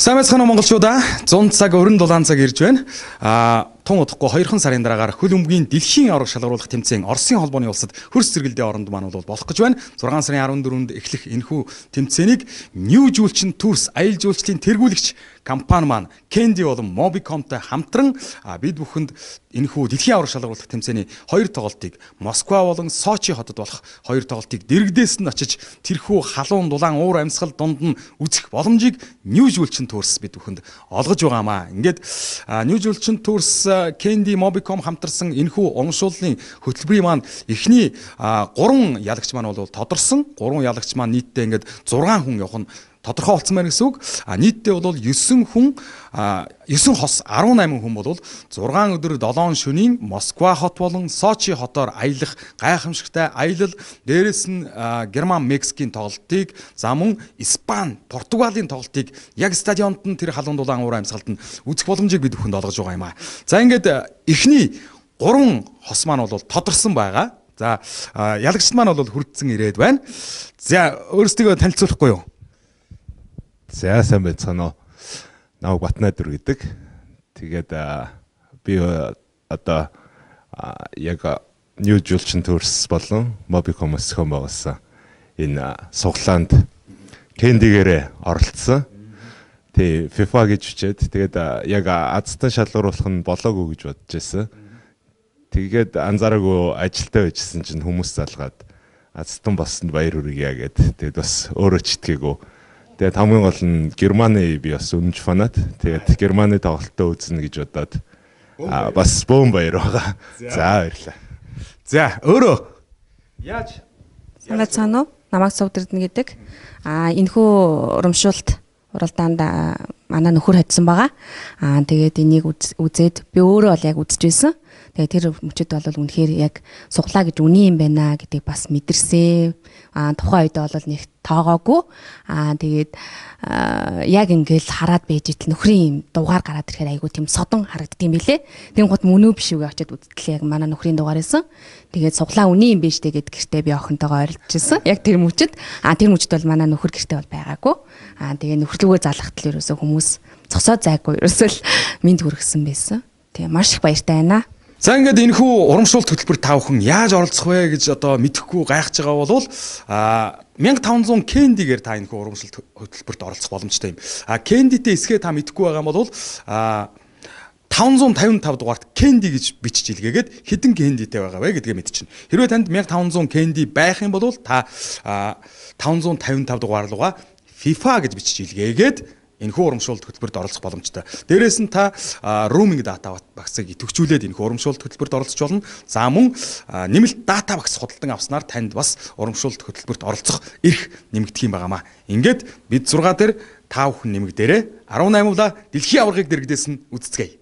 Сайн уу монголчуудаа. 100 цаг өрн дулаан цаг ирж байна. Аа тун удахгүй 2хан сарын дараагаар хөл өмгийн дэлхийн авраг шалгаруулах тэмцээн Оросын холбооны улсад хөрс зэрэгэлдээ оронд маань бол болох гэж байна. 6 сарын 14-нд эхлэх энэхүү тэмцээнийг New Julchin Tours аялал жуулчлалын тэргүүлэгч компани маань Candy болон Mobicom-тай хамтран бид бүхэнд энэхүү дэлхийн авраг шалгаруулах тэмцээний хоёр тоглолтыг Москва болон Сочи хотод болох хоёр тоглолтыг дэрэгдээс нь очиж тэрхүү халуун дулаан уур амьсгал дунд нь үзэх боломжийг New Julchin Tours бид бүхэнд олгож байгаамаа. Ингээд New Julchin Tours Candy Mobicom хамтарсан энэхүү урамшууллын хөтөлбөрийн маань эхний 3 ялагч маань бол тодорсон. 3 ялагч маань нийтдээ ингээд 6 хүн явах нь тодорхой болсон байна гэсэн үг. А нийтдээ бол 9 хүн 9 хос 18 хүн бол 6 өдөр 7 шөнийн Москва хот болон Сочи хотоор аялах гайхамшигтай аялал дээрэс нь Герман Мексикийн тоглолтыг за мөн Испани, Португалийн тоглолтыг яг стадионд нь тэр халуун дулаан уур амьсгалд нь үзэх боломжийг бид бүхэнд олгож байгаа юм а. За ингээд эхний 3 хос маань бол тодорсон байгаа. За ялагчд маань бол хүрдсэн ирээд байна. За өөрсдөө танилцуулахгүй юу? За сайн байцгаана уу. Намайг Батнайдүр гэдэг. Тэгээд би одоо яг New Julchin Tours болон Mobicom-с хэн байгуулсан энэ суглаанд кендигээрээ оролцсон. Тий, FIFA гэж бичээд тэгээд яг Азтан шалгаруулах нь болоогүй гэж бодож байсан. Тэгээд анзаараагүй ажилтаа байжсэн чинь хүмүүс залгаад Азтан болсонд баяр хүргье гэд. Тэгээд бас өөрөө ч итгээгүй Тэгээд хамгийн гол нь Германы би бас үнэнч фанат. Тэгээд Германы тоглолтоо үзнэ гэж бодоод аа бас бөөм баяр байгаа. За баярлалаа. За өөрөө яаж Санаа цаано намайг сувдэрдэн гэдэг. Аа энэхүү урамшуулт уралдаанд манай нөхөр хайдсан байгаа. Аа тэгээд энийг үзээд би өөрөө бол яг үзэж байсан. Тэгээ тэр мөчөд бол үнэхээр яг суглаа гэж үний юм байна гэдгийг бас мэдэрсэн. Аа тухайн үед бол нэг тоогоогүй. Аа тэгээд яг ингээл хараад байж итл нөхрийн дугаар гараад ирэхээр айгүй тийм содон харагддсан билээ. Тэм гот мөнөө биш үгээ очиад үзтлээ яг манай нөхрийн дугаар байсан. Тэгээд суглаа үний юм биш дээ гэд гэртээ би охинтойгоо ойрлцчихсан. Яг тэр мөчөд аа тэр мөчөд бол манай нөхөр гэртээ бол байгаагүй. Аа тэгээ нөхрлөгөө залхахтал ерөөсөө хүмүүс цосоо зайгүй ерөөсөө л минд хүргэсэн байсан. Тэгээ маш их баяртай байна. За ингээд энэ хүү урамшуулт хөтөлбөр та бүхэн яаж оролцох вэ гэж одоо мэдэхгүй гайхаж байгаа бол а 1500 кендигээр та энэ хүү урамшуулт хөтөлбөрт оролцох боломжтой юм. А кендитэй эсгээ та мэдэхгүй байгаа бол а 555 дугаарт кенди гэж бичиж илгээгээд хэдэн кендитэй байгаа вэ гэдгээ мэдчихнэ. Хэрвээ танд 1500 кенди байх юм бол та 555 дугаар руугаа FIFA гэж бичиж илгээгээд энэхүү урамшуулалт хөтөлбөрт оролцох боломжтой. Дээрээс нь та roaming data багцыг идэвхжүүлээд энэхүү урамшуулалт хөтөлбөрт оролцож болно. За мөн нэмэлт data багц худалдан авснаар танд бас урамшуулалт хөтөлбөрт оролцох эрх нэмэгдэх юм байнамаа. Ингээд бид 6 дээр 5 хүн нэмэгдээрээ 18 удаа дэлхийн аваргыг дэрэгдээс нь үздцгээе.